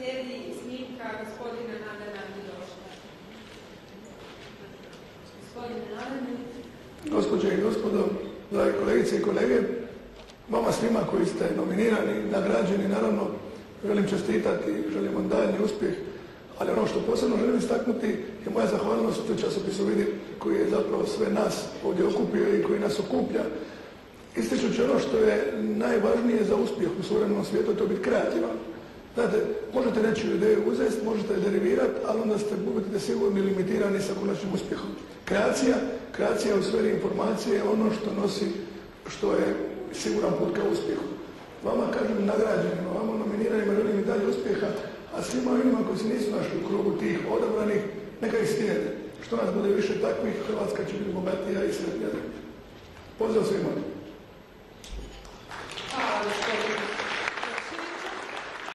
Slijedi snimka gospodina Nadana Vidoška. Gospodine Nadane. Gospođe i gospodo, dragi kolegice i kolege, vama svima koji ste nominirani, nagrađeni, naravno, želim čestitati, želim vam daljni uspjeh, ali ono što posebno želim istaknuti je moja zahvalnost u časopisu vidi koji je zapravo sve nas ovdje okupio i koji nas okuplja. Ističući ono što je najvažnije za uspjeh u suvremenom svijetu, to je biti kreativan. Znate, možete nečiju ideju uzeti, možete je derivirati, ali onda ste, budete sigurni, limitirani sa konačnim uspjehom. Kreacija, kreacija u sferi informacije je ono što nosi, što je siguran put ka uspjehu. Vama kažem nagrađenima, vama nominiranima želim i dalje uspjeha, a svima onima koji se nisu našli u krugu tih odabranih, neka ih slijede. Što nas bude više takvih, Hrvatska će biti bogatija i sretnija. Pozdrav svima!